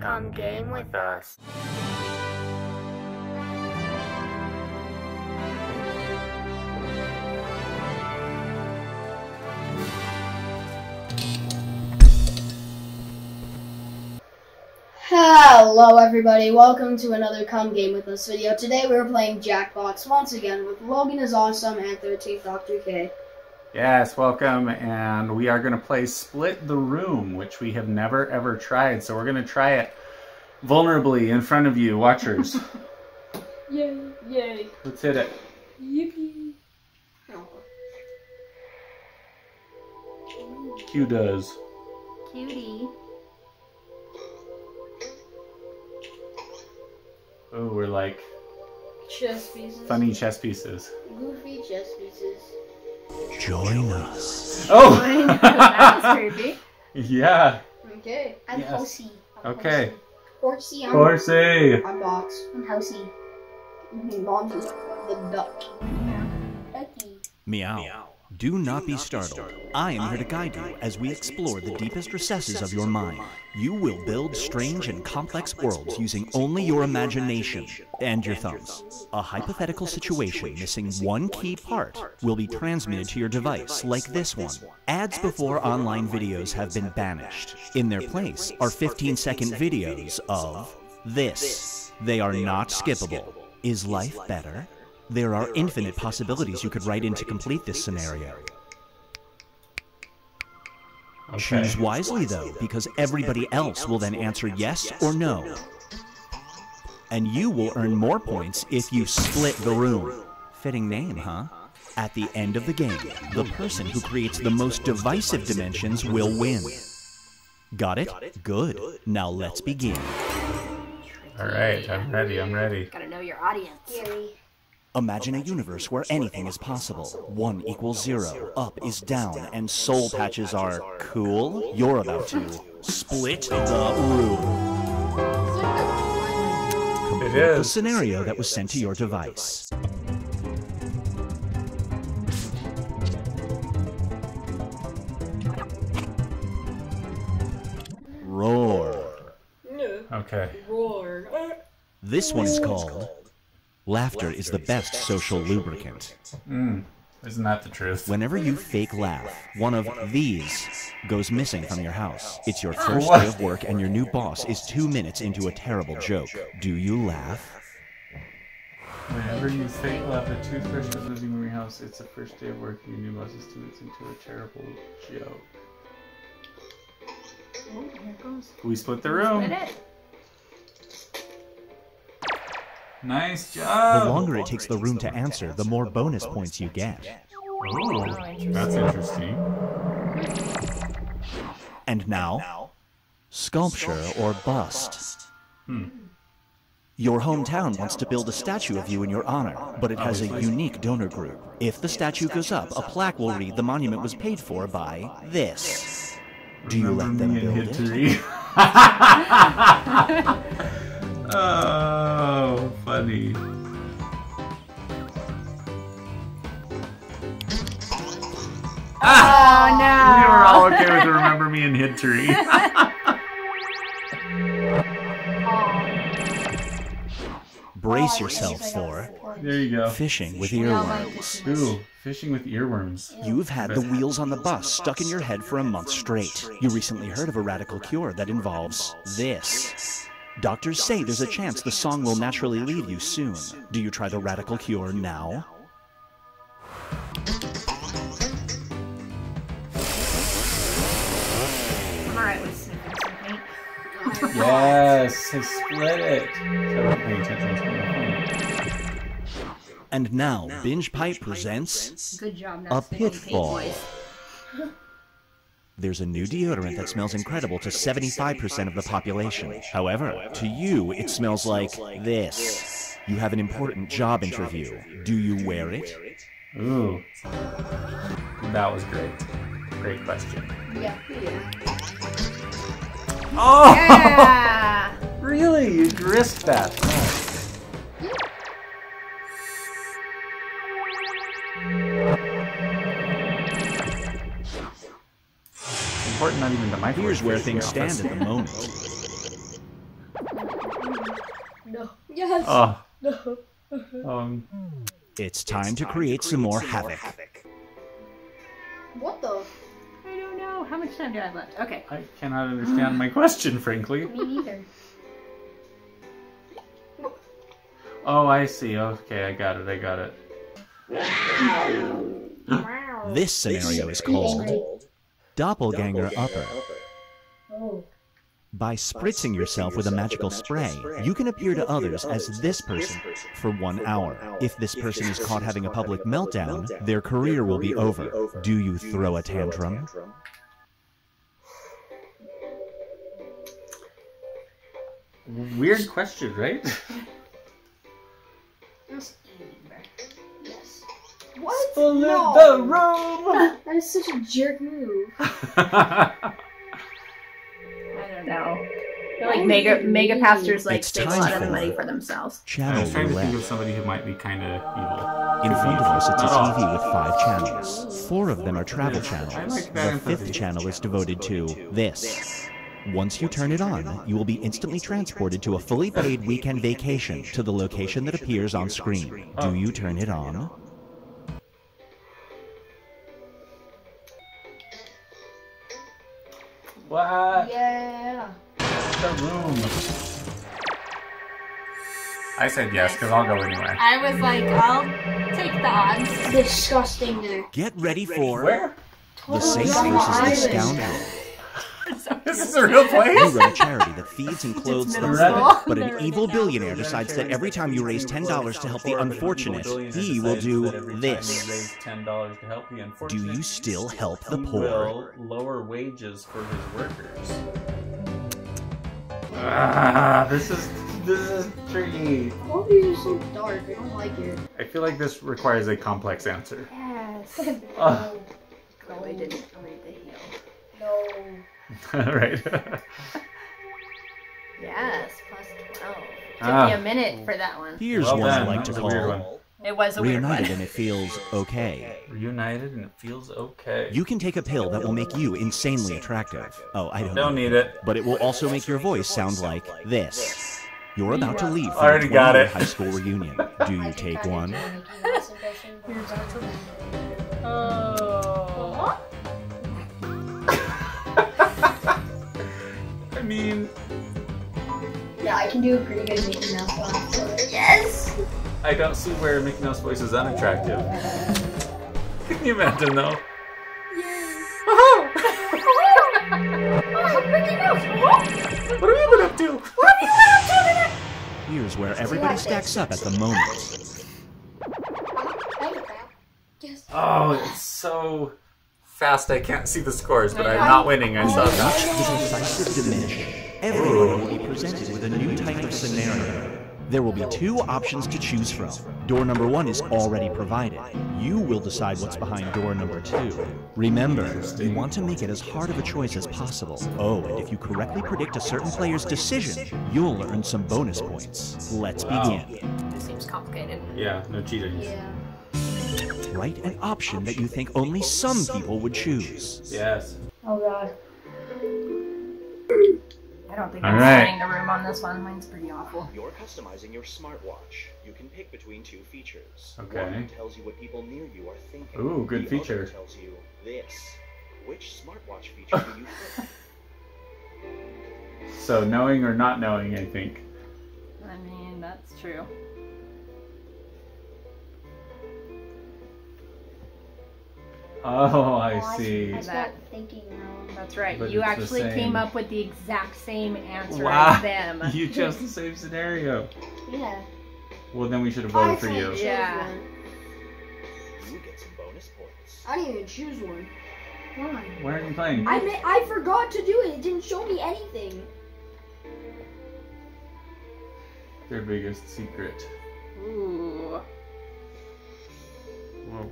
Come game with us. Hello everybody, welcome to another Come Game With Us video. Today we're playing Jackbox once again with Logan is Awesome and 13th Dr. K. Yes, welcome, and we are going to play Split the Room, which we have never ever tried. So we're going to try it vulnerably in front of you, watchers. Yay, yay. Let's hit it. Yippee. Q does. Cutie. Oh, we're like Chess pieces. funny chess pieces. Goofy chess pieces. Join us. Oh, that was creepy. yeah. Okay. I'm Yes. Horsey. I'm Okay. Horsey. I'm, Horsey. I'm Box. I'm Housey. Mom's mm-hmm. the duck. Ducky. Meow. Do not be startled. I am here to guide you as we explore the deepest recesses of your mind. You will build strange and complex worlds using only your imagination and your thumbs. A hypothetical situation missing one key part will be transmitted to your device, like this one. Ads before online videos have been banished. In their place are 15 second videos of this. They are not skippable. Is life better? There are infinite possibilities you could write in to complete this scenario. Okay. Choose wisely, though, because everybody else will then answer yes or no. And you will earn more points if you split the room. Fitting name, huh? At the end of the game, the person who creates the most divisive dimensions will win. Got it? Good. Now let's begin. All right, I'm ready. I'm ready. Gotta know your audience. Gary. Imagine a universe where anything is possible. One equals zero, up is down, and soul patches are cool. You're about to split the room. It The scenario that was sent to your device. Roar. Okay. Roar. This one is called Laughter is the best social lubricant. Mm. Isn't that the truth? Whenever you fake laugh, one of these goes missing from your house. It's your first day of work and your new boss is two minutes into a terrible joke. Do you laugh? Whenever you fake laugh, a toothbrush is moving from your house. It's the first day of work. And your new boss is two minutes into a terrible joke. Oh, here it goes. We split the room. Split it. Nice job. The longer it takes the room to answer, the more bonus points you get. Ooh, that's interesting. And now, sculpture or bust. Hmm. Your hometown wants to build a statue of you in your honor, but it has a unique donor group. If the statue goes up, a plaque will read the monument was paid for by this. Do you let them me in build it? Hittery? oh, funny. Ah! Oh no! You were all okay with Remember Me in Hittery. Brace yourself for there you go. fishing with earworms. Ooh, fishing with earworms. You've had the wheels on the bus stuck in your head for a month straight. You recently heard of a radical cure that involves this. Doctors say there's a chance the song will naturally leave you soon. Do you try the radical cure now? Alright with sniffing some. Yes, I split it. So I wasn't paying attention. I was playing my phone. And now, Binge Pipe presents Good job A not sniffing pitfall. boys. There's a new deodorant that smells incredible to 75% of the population. However, to you, it smells like this. You have an important job interview. Do you wear it? Ooh, that was great. Great question. Yeah. Oh, Yeah! really? You risked that? important not even to my Here's where things stand at the moment. No. Yes. Oh, no. um, It's time to create some more havoc. What the? I don't know. How much time do I have left? Okay. I cannot understand my question, frankly. Me neither. Oh, I see. Okay, I got it. I got it. Wow. This scenario is called Doppelganger Upper. Oh. By spritzing yourself with a magical spray, you can appear to others as this person for one hour. If this person is caught having a public meltdown, their career will be over. Do you throw a tantrum? Weird question, right? What? Split no. the room. That is such a jerk move. I don't know. I feel like mega mega pastors like It's save a lot of the money for themselves. I Channel was trying to think of somebody who might be kind of evil. In front of us, it's a oh. TV with five channels. Four of them are travel channels. I like that The fifth channel is devoted to this. Once you turn it on, you will be instantly transported to a fully paid weekend vacation to the location that appears on screen. Do you turn it on? What? Yeah. The room. I said yes because I'll go anyway. I was like, I'll take the odds. Disgusting there. Get ready for Where? the saint Totally versus the scoundrel. This is a real You run a charity that feeds and clothes the poor, but an evil billionaire decides that every time you raise ten dollars to help the unfortunate, he will do this. ten dollars to help the Do you still help the poor? will lower wages for his workers. Ah, this is this is tricky. All of these are so dark. I don't like it. I feel like this requires a complex answer. Yes. Ah, Oh, I didn't read the heel. No. right. Yes, plus 12. Took Ah. me a minute for that one. Here's Well one I like to That was call It was a weird reunited one. and it feels okay. Reunited and it feels okay. You can take a pill that will make you insanely attractive. Oh, I don't don't need it. But it will also make your voice sound like this. You're about to leave for a got 20-year it. high school reunion. Do you take one? I mean, Yeah, I can do a pretty good Mickey Mouse one. Yes. I don't see where Mickey Mouse voice is unattractive. Can you imagine though? Yes! What have you been up to? Here's where everybody stacks up at the moment. Yes. Oh, it's so fast I can't see the scores, but I'm not winning. I saw Watch that. diminish. Everyone will be presented with a new type of scenario. There will be two options to choose from. Door number one is already provided. You will decide what's behind door number two. Remember, you want to make it as hard of a choice as possible. Oh, and if you correctly predict a certain player's decision, you'll earn some bonus points. Let's begin. This seems complicated. Yeah, no cheating. Yeah. Write an option that you think only some people would choose. Yes. Oh god. I don't think All I'm right. splitting the room on this one. Mine's pretty awful. You're customizing your smartwatch. You can pick between two features. Okay. One tells you what people near you are thinking. Ooh, good the feature. Other tells you this. Which smartwatch feature do you pick? So knowing or not knowing, I think. I mean, that's true. Oh, I oh, see. I start thinking now. That's right. But you actually came up with the exact same answer Wow. as them. You chose the same scenario. Yeah. Well, then we should have voted for you. Yeah. You get some bonus points. I didn't even choose one. Why? Why aren't you playing? I ma- I forgot to do it. It didn't show me anything. Their biggest secret. Ooh. Whoa.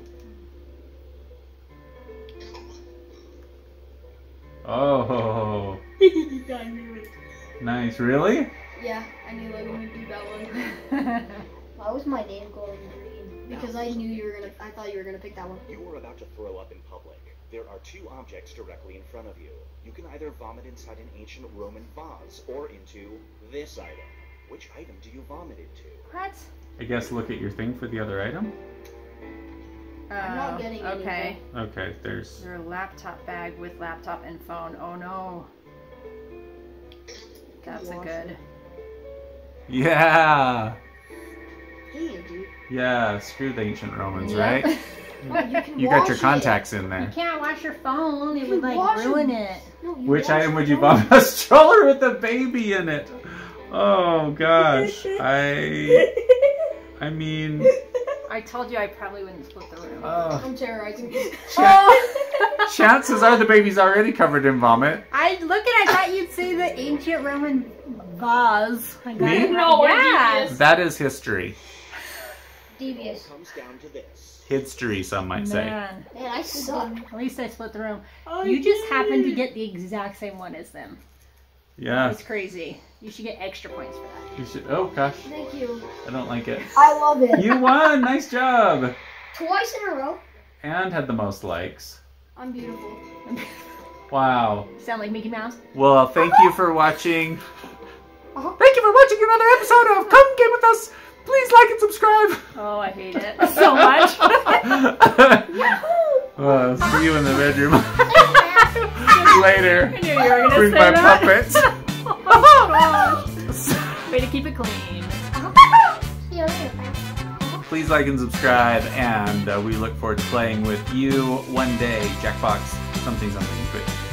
Oh, I knew it. nice. Really? Yeah, I knew Logan would do that one Why was my name going green? because I knew you were gonna. I thought you were gonna pick that one. You are about to throw up in public. There are two objects directly in front of you. You can either vomit inside an ancient Roman vase or into this item. Which item do you vomit into? What? I guess look at your thing for the other item. I'm not Oh, getting Okay. Okay, there's. Your laptop bag with laptop and phone. Oh no. That's a good. Yeah! Hey, dude. Yeah, screw the ancient Romans, Yeah. right? What, you You got wash your it. contacts in there. You can't wash your phone. It You would like wash it. ruin it. No, Which wash item would you phone. vomit? A stroller with a baby in it. Oh gosh. I. I mean. I told you I probably wouldn't split the room. Uh, I'm terrorizing you. oh! chances are the baby's already covered in vomit. I look at. I thought you'd say the ancient Roman vase. I got Me? it. No, we're yeah. devious. That is history. Devious. Comes down to this. History, some might say. Man, Man, I suck. at least I split the room. You just happened to get the exact same one as them. Yeah. It's crazy. You should get extra points for that. You should. Oh gosh, Thank you. I don't like it. I love it. You won. Nice job. Twice in a row. And had the most likes. I'm beautiful. Wow. Sound like Mickey Mouse? Well, thank you for watching. Uh-huh. Thank you for watching another episode of Come Game With Us. Please like and subscribe. Oh, I hate it so much. well, see you in the bedroom later. I knew you were gonna Bring say my that. puppets. Oh gosh. Way to keep it clean. See you later. Please like and subscribe, and uh, we look forward to playing with you one day. Jackbox something something. Quit.